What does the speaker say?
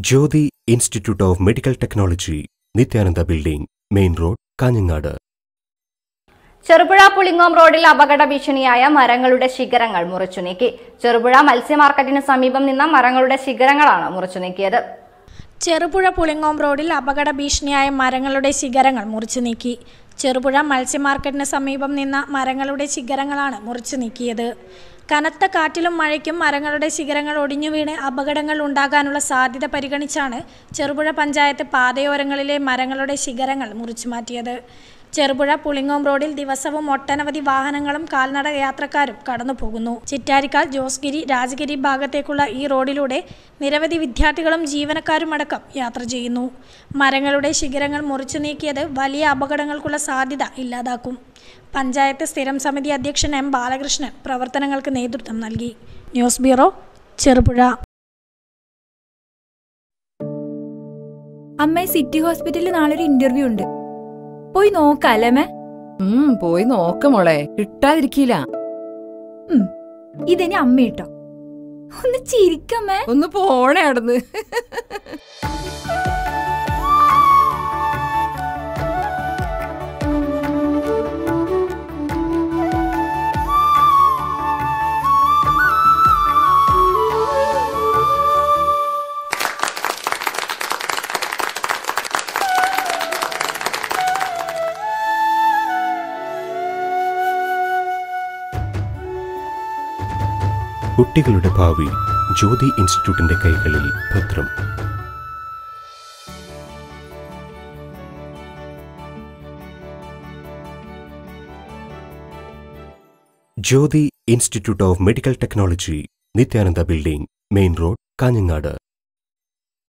Jyothi institute of medical technology Nityananda building main road Kanhangad. Cherupuzha Pulingome റോഡിൽ അപകട ഭീഷണിയായ മരങ്ങളുടെ ശിഖരങ്ങൾ മുറിച്ചു നീക്കി. ചെറുപുഴ മത്സ്യ മാർക്കറ്റിന് സമീപം നിന്ന മരങ്ങളുടെ ശിഖരങ്ങളാണ് മുറിച്ചു നീക്കിയത്. ചെറുപുഴ പുളിങ്ങോം റോഡിൽ അപകട ഭീഷണിയായ മരങ്ങളുടെ ശിഖരങ്ങൾ മുറിച്ചു നീക്കി. ചെറുപുഴ മത്സ്യ മാർക്കറ്റിന് സമീപം നിന്ന മരങ്ങളുടെ ശിഖരങ്ങളാണ് മുറിച്ചു നീക്കിയത്. കനത്ത കാറ്റിലും മഴയ്ക്കും മരങ്ങളുടെ ശിഖരങ്ങൾ ഒടിഞ്ഞു വീണ് അപകടങ്ങൾ ഉണ്ടാകാനുള്ള സാധ്യത പരിഗണിച്ചാണ് ചെറുപുഴ പഞ്ചായത്ത് പാതയോരങ്ങളിലെ മരങ്ങളുടെ ശിഖരങ്ങൾ മുറിച്ചു മാറ്റിയത് ചെറുപുഴ പുളിങ്ങോം റോഡിൽ ദിവസവും ഒട്ടനവധി വാഹനങ്ങളും കാൽനട യാത്രക്കാരും കടന്നു പോകുന്നു ചിറ്റാരിക്കാൽ ജോസ്ഗിരി രാജഗിരി ഭാഗത്തേക്കുള്ള ഈ റോഡിലൂടെ നിരവധി വിദ്യാർത്ഥികളും ജീവനക്കാരുമടക്കം യാത്ര ചെയ്യുന്നു. മരങ്ങളുടെ ശിഖരങ്ങൾ മുറിച്ചു നീക്കിയത് വലിയ അപകടങ്ങൾക്കുള്ള സാധ്യത ഇല്ലാതാക്കും. പഞ്ചായത്ത് സ്ഥിരം സമിതി അധ്യക്ഷൻ എം ബാലകൃഷ്ണൻ പ്രവർത്തനങ്ങൾക്ക് നേതൃത്വം നൽകി. News bureau Cherupuzha. Amma city ഹോസ്പിറ്റലിൽ നാളെ ഒരു ഇന്റർവ്യൂ ഉണ്ട്. പോയി നോക്കാലേ ഉം പോയി നോക്ക് മോളെ. കിട്ടാതിരിക്കില്ല ഇതെ ഇതെനി അമ്മ കേട്ടോ ഒന്ന് ചിരിക്കമ്മേ ഒന്ന് പോണേ അവിടുന്ന്. കുട്ടികളുടെ ഭാവി ജ്യോതി ഇൻസ്റ്റിറ്റ്യൂട്ടിന്റെ കൈകളിൽ ഭദ്രം. Jyothi institute of medical technology Nityananda building main road Kanhangad.